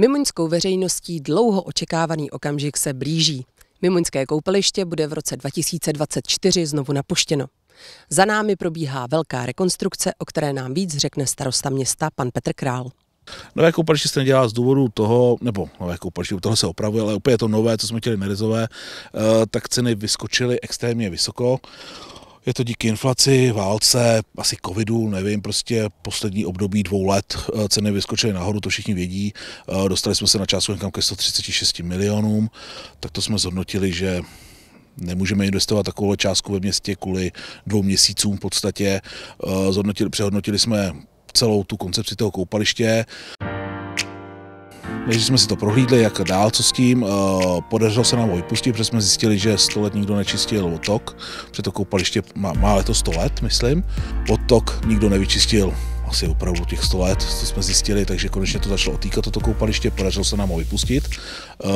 Mimoňskou veřejností dlouho očekávaný okamžik se blíží. Mimoňské koupaliště bude v roce 2024 znovu napuštěno. Za námi probíhá velká rekonstrukce, o které nám víc řekne starosta města pan Petr Král. Nové koupaliště se nedělá z důvodu toho, nebo nové koupaliště, tohle se opravuje, ale úplně to nové, co jsme chtěli nerizové, eh, tak ceny vyskočily extrémně vysoko. Je to díky inflaci, válce, asi covidu, nevím, prostě poslední období dvou let eh, ceny vyskočily nahoru, to všichni vědí. Eh, dostali jsme se na částku někam ke 136 milionům, tak to jsme zhodnotili, že nemůžeme investovat takovou částku ve městě kvůli dvou měsícům v podstatě. Zhodnotili, přehodnotili jsme celou tu koncepci toho koupaliště. Než jsme si to prohlídli, jak dál, co s tím, eh, podařilo se nám ho vypustit, protože jsme zjistili, že 100 let nikdo nečistil otok, protože to koupaliště má, má letos 100 let, myslím. Otok nikdo nevyčistil. Asi opravdu těch 100 let, co jsme zjistili, takže konečně to začalo otýkat toto koupaliště, podařilo se nám ho vypustit, eh,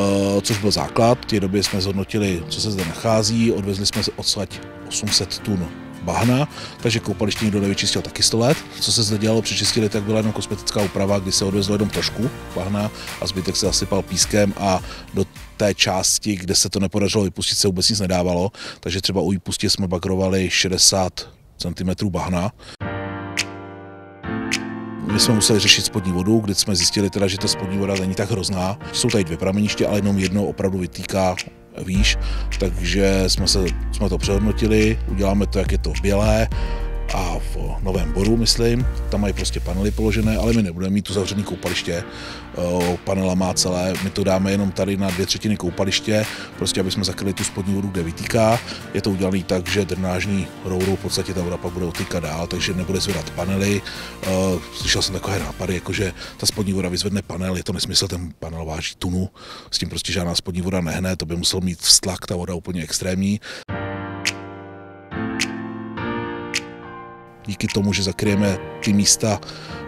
což byl základ. V té době jsme zhodnotili, co se zde nachází, odvezli jsme odsaď 800 tun bahna, takže koupaliště nikdo nevyčistil taky 100 let. Co se zde dělalo při čistili, tak byla jenom kosmetická úprava, kdy se odvezlo jenom trošku bahna a zbytek se zasypal pískem a do té části, kde se to nepodařilo vypustit, se vůbec nic nedávalo, takže třeba u výpustě jsme bagrovali 60 cm bahna. My jsme museli řešit spodní vodu, kdy jsme zjistili teda, že ta spodní voda není tak hrozná. Jsou tady dvě prameniště, ale jenom jedno opravdu vytýká výš, takže jsme, se, jsme to přehodnotili, uděláme to, jak je to bělé a v Novém Boru, myslím. Tam mají prostě panely položené, ale my nebudeme mít tu zavřený koupaliště. Panela má celé, my to dáme jenom tady na dvě třetiny koupaliště, prostě aby jsme zakryli tu spodní vodu, kde vytýká. Je to udělané tak, že drenážní rourou v podstatě ta voda pak bude otýkat dál, takže nebude zvedat panely. Slyšel jsem takové nápady, jako že ta spodní voda vyzvedne panel, je to nesmysl, ten panel váží tunu, s tím prostě žádná spodní voda nehne, to by musel mít vztlak, ta voda úplně extrémní. Díky tomu, že zakryjeme ty místa,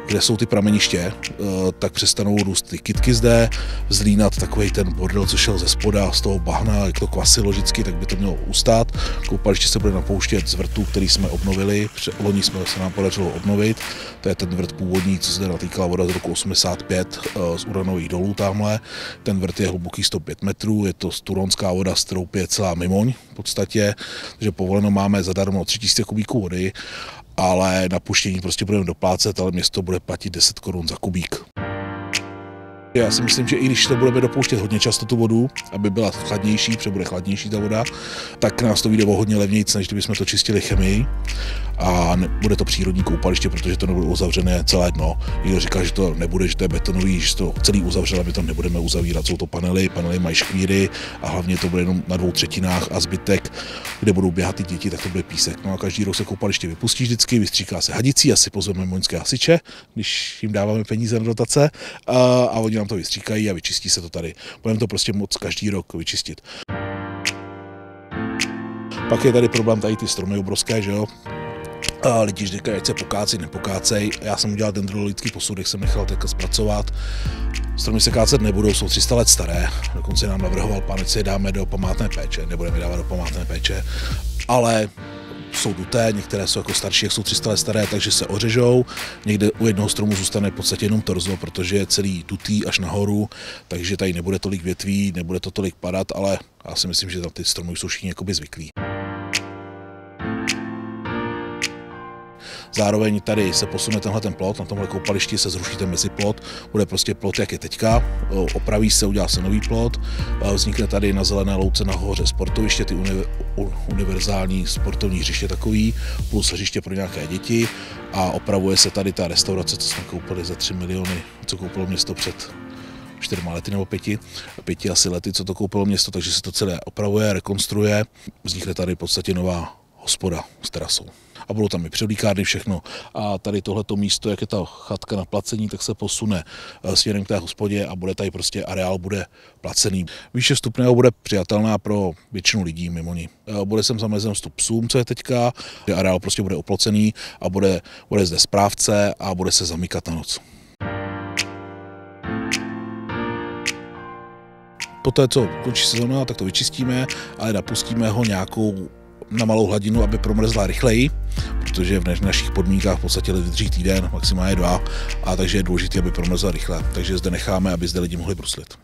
kde jsou ty prameniště, eh, tak přestanou růst ty kytky zde, zlínat takový ten bordel, co šel ze spoda, z toho bahna, jak to kvasilo vždycky, tak by to mělo ustát. Koupaliště se bude napouštět z vrtu, který jsme obnovili, loni jsme se nám podařilo obnovit, to je ten vrt původní, co zde natýkala voda z roku 85 eh, z uranových dolů tamhle. Ten vrt je hluboký 105 metrů, je to turonská voda, z kterou pije celá Mimoň v podstatě, takže povoleno máme zadarmo 3000 kubíků vody ale na puštění prostě budeme doplácet, ale město bude platit 10 korun za kubík. Já si myslím, že i když to budeme dopouštět hodně často tu vodu, aby byla chladnější, protože bude chladnější ta voda, tak nás to vyjde o hodně levnější, než kdybychom to čistili chemii a bude to přírodní koupaliště, protože to nebude uzavřené celé dno. Někdo říká, že to nebude, že to je betonový, že to celý uzavřel, my to nebudeme uzavírat. Jsou to panely, panely mají škvíry a hlavně to bude jenom na dvou třetinách a zbytek, kde budou běhat ty děti, tak to bude písek. No a každý rok se koupaliště vypustí vždycky, vystříká se hadicí, asi pozveme moňské hasiče, když jim dáváme peníze na dotace a, a oni nám to vystříkají a vyčistí se to tady. Budeme to prostě moc každý rok vyčistit. Pak je tady problém tady ty stromy obrovské, že jo, a lidi říkají, ať se pokácej, nepokácej. Já jsem udělal dendrologický posudek, jsem nechal teďka zpracovat. Stromy se kácet nebudou, jsou 300 let staré. Dokonce nám navrhoval pán, ať se je dáme do památné péče, nebudeme dávat do památné péče. Ale jsou duté, některé jsou jako starší, jak jsou 300 let staré, takže se ořežou. Někde u jednoho stromu zůstane v podstatě jenom torzo, protože je celý dutý až nahoru, takže tady nebude tolik větví, nebude to tolik padat, ale já si myslím, že tam ty stromy jsou všichni zvyklí. Zároveň tady se posune tenhle ten plot, na tomhle koupališti se zruší ten meziplot, bude prostě plot, jak je teďka, opraví se, udělá se nový plot, vznikne tady na zelené louce nahoře sportoviště, ty univerzální sportovní hřiště takový, plus hřiště pro nějaké děti. A opravuje se tady ta restaurace, co jsme koupili za 3 miliony, co koupilo město před čtyřma lety nebo pěti, pěti asi lety, co to koupilo město, takže se to celé opravuje, rekonstruuje. Vznikne tady v podstatě nová hospoda s terasou a budou tam i převlíkárny, všechno. A tady tohleto místo, jak je ta chatka na placení, tak se posune eh, směrem k té hospodě a bude tady prostě areál bude placený. Výše stupného bude přijatelná pro většinu lidí mimo ní. Eh, bude sem zamezen vstup psům, co je teďka, areál prostě bude oplocený a bude, bude zde správce a bude se zamykat na noc. Poté, co končí sezóna, tak to vyčistíme, ale napustíme ho nějakou na malou hladinu, aby promrzla rychleji, protože v našich podmínkách v podstatě vydrží týden, maximálně dva, a takže je důležité, aby promrzla rychle. Takže zde necháme, aby zde lidi mohli bruslit.